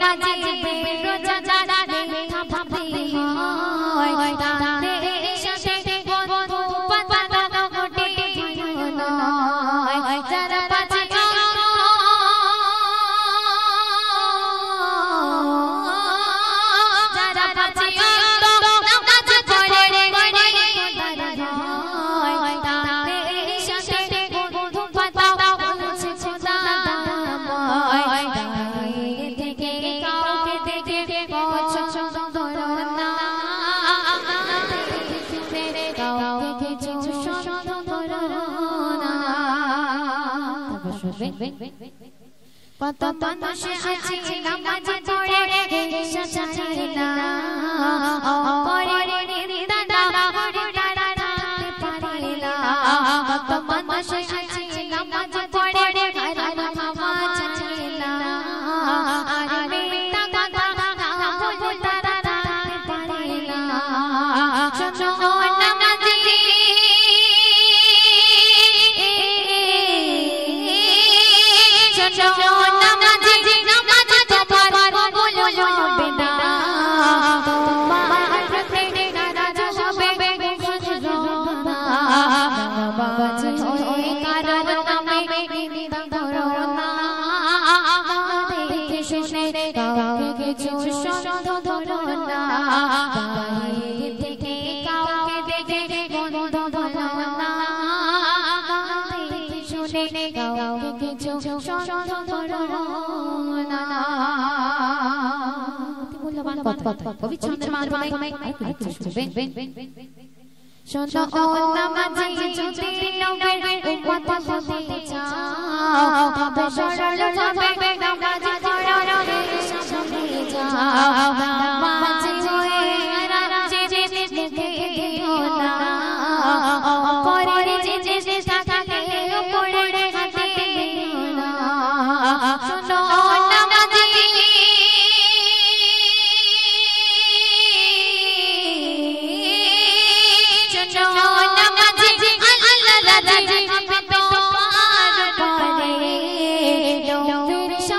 নামাজি কাউকে কিছু সন্দেহ করো না। কত মানুষ আছে নামাজ পড়ে সাজায় না। পরে দাদা পরে দাদা থাকতে পারে না। কত মানুষ আছে নামাজ পড়ে ঘর খাওয়া চায় না। আরে দাদা দাদা বলে দাদা থাকতে পারে না। শোনো থেকে কাউকে দেখে বন্ধ ধরো না শুনে কাউকে কিছু সন্দেহ ধরো না মূল্যবান কথা কবি মাধ্যমে আরেকটু শুনবেন। শোনো ও যদি নবের উম্মত হতে চাও, তবে সরল ভাবে নামাজ।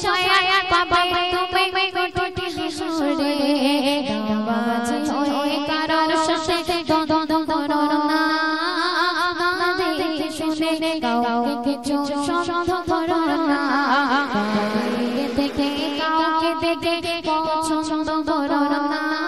সফায়াত পাবে তুমি কোটি হাসরে নামাজি হয়ে কারণ সাথে দ্বন্দ্ব করো না দেখে শুনে কাউকে বাইরে কাউকে দেখে না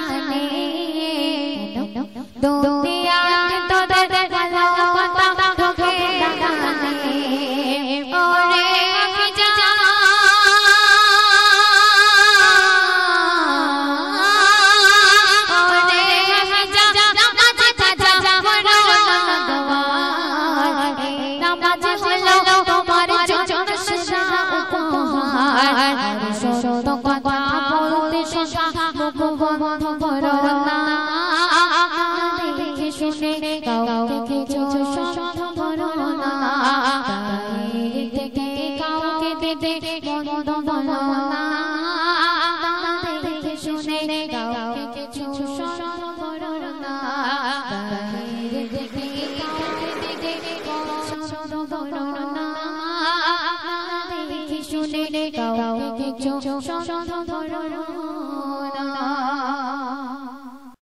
করো না বাইরে থেকে কাউকে দেখে বন্ধ বলো না দেখে শুনে কাউকে কিছু সন্দেহ করো না কাউকে দেখে পছন্দ দেখে শুনে কাউকে কিছু না